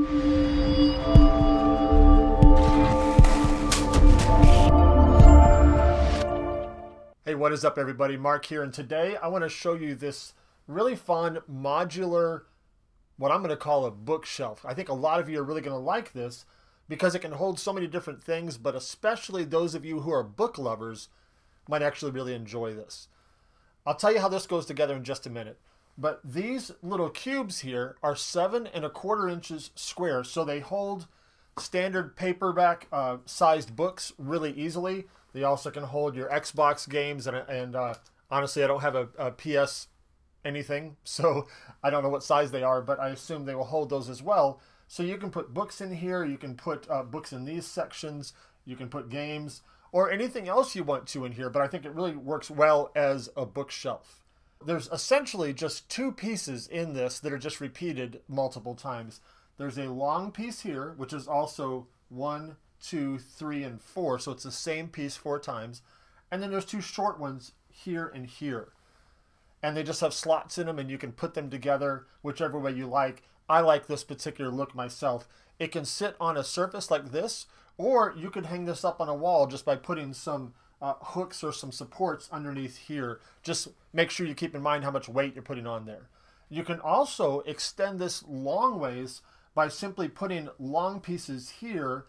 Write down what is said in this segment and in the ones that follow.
Hey, what is up everybody? Mark here, and today I want to show you this really fun modular, what I'm going to call a bookshelf. I think a lot of you are really going to like this because it can hold so many different things, but especially those of you who are book lovers might actually really enjoy this. I'll tell you how this goes together in just a minute. But these little cubes here are seven and a quarter inches square, so they hold standard paperback uh, sized books really easily. They also can hold your Xbox games, and, and uh, honestly, I don't have a, a, PS anything, so I don't know what size they are, but I assume they will hold those as well. So you can put books in here, you can put uh, books in these sections, you can put games, or anything else you want to in here, but I think it really works well as a bookshelf. There's essentially just two pieces in this that are just repeated multiple times. There's a long piece here, which is also one, two, three, and four. So it's the same piece four times. And then there's two short ones here and here. And they just have slots in them and you can put them together whichever way you like. I like this particular look myself. It can sit on a surface like this, or you could hang this up on a wall just by putting some uh, hooks or some supports underneath here. Just make sure you keep in mind how much weight you're putting on there. You can also extend this long ways by simply putting long pieces here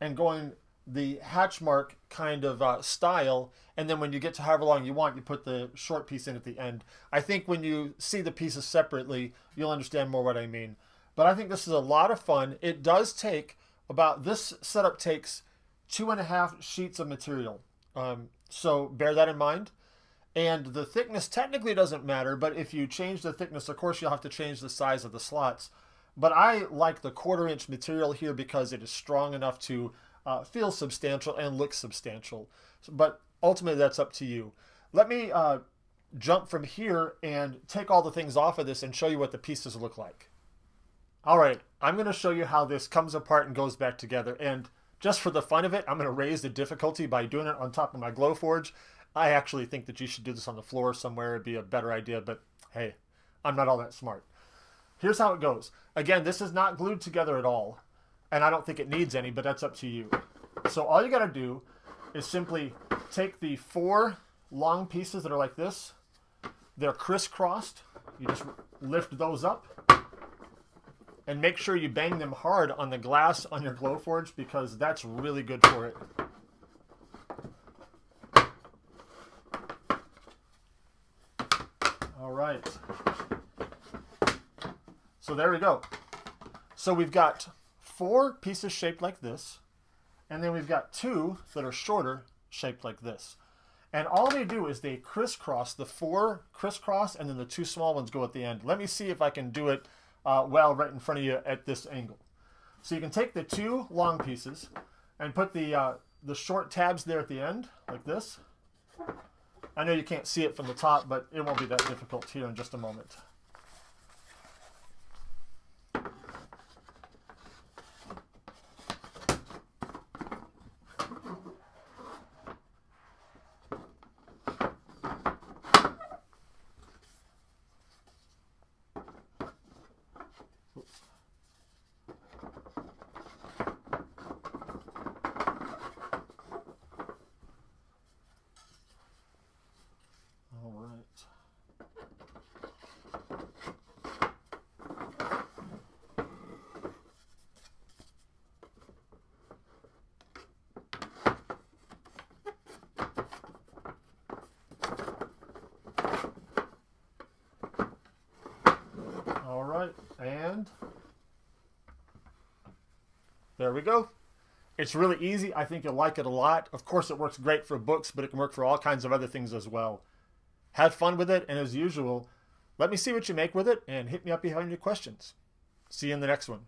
and going the hatch mark kind of uh, style. And then when you get to however long you want you put the short piece in at the end. I think when you see the pieces separately you'll understand more what i mean. But i think this is a lot of fun. It does take about this setup takes two and a half sheets of material um, so bear that in mind and the thickness technically doesn't matter but if you change the thickness of course you'll have to change the size of the slots but I like the quarter inch material here because it is strong enough to uh, feel substantial and look substantial. But ultimately, that's up to you. Let me uh, jump from here and take all the things off of this and show you what the pieces look like. All right, I'm going to show you how this comes apart and goes back together. And just for the fun of it, I'm going to raise the difficulty by doing it on top of my Glowforge. I actually think that you should do this on the floor somewhere. It'd be a better idea, but hey, I'm not all that smart. Here's how it goes. Again, this is not glued together at all, and I don't think it needs any, but that's up to you. So all you got to do is simply take the four long pieces that are like this. They're crisscrossed. You just lift those up and make sure you bang them hard on the glass on your Glowforge because that's really good for it. All right. So there we go. So we've got four pieces shaped like this, and then we've got two that are shorter shaped like this. And all they do is they crisscross, the four crisscross, and then the two small ones go at the end. Let me see if I can do it uh, well right in front of you at this angle. So you can take the two long pieces and put the, uh, the short tabs there at the end, like this. I know you can't see it from the top, but it won't be that difficult here in just a moment. And there we go. It's really easy. I think you'll like it a lot. Of course, it works great for books, but it can work for all kinds of other things as well. Have fun with it, and as usual, let me see what you make with it, and hit me up if you have any questions. See you in the next one.